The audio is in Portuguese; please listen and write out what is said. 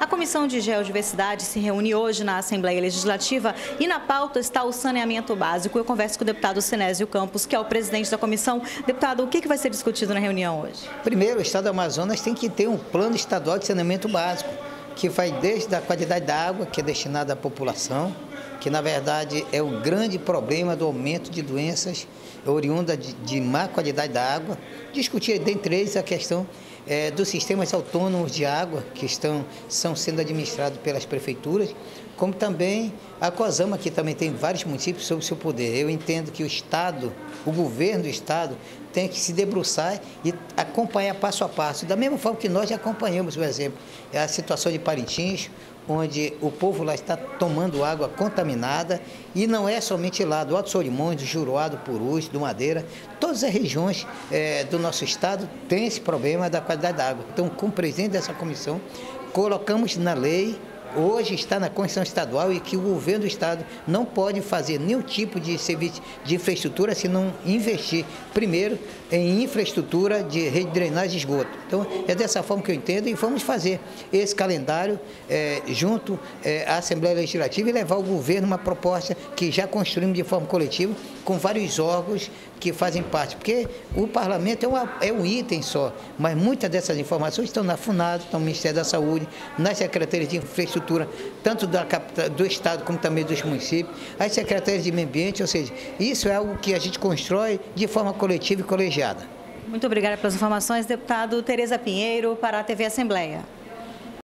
A Comissão de Geodiversidade se reúne hoje na Assembleia Legislativa e na pauta está o saneamento básico. Eu converso com o deputado Sinésio Campos, que é o presidente da comissão. Deputado, o que vai ser discutido na reunião hoje? Primeiro, o Estado do Amazonas tem que ter um plano estadual de saneamento básico, que vai desde a qualidade da água, que é destinada à população, que na verdade é o grande problema do aumento de doenças oriunda de, de má qualidade da água. Discutir dentre eles a questão é, dos sistemas autônomos de água que estão, são sendo administrados pelas prefeituras, como também a COSAMA, que também tem vários municípios sob seu poder. Eu entendo que o Estado, o governo do Estado, tem que se debruçar e acompanhar passo a passo, da mesma forma que nós já acompanhamos, por exemplo, a situação de Parintins, onde o povo lá está tomando água contaminada e não é somente lá do Alto Solimões, do Juruá, do Purus, do Madeira, todas as regiões é, do nosso estado têm esse problema da qualidade da água. Então, como presidente dessa comissão, colocamos na lei hoje está na Constituição Estadual e que o governo do Estado não pode fazer nenhum tipo de serviço de infraestrutura se não investir primeiro em infraestrutura de rede de drenagem de esgoto. Então, é dessa forma que eu entendo e vamos fazer esse calendário é, junto é, à Assembleia Legislativa e levar ao governo uma proposta que já construímos de forma coletiva com vários órgãos que fazem parte, porque o parlamento é, uma, é um item só, mas muitas dessas informações estão na FUNAD, estão no Ministério da Saúde, nas secretarias de infraestrutura, tanto da, do Estado como também dos municípios, as secretarias de meio ambiente, ou seja, isso é algo que a gente constrói de forma coletiva e colegiada. Muito obrigada pelas informações, deputado Tereza Pinheiro, para a TV Assembleia.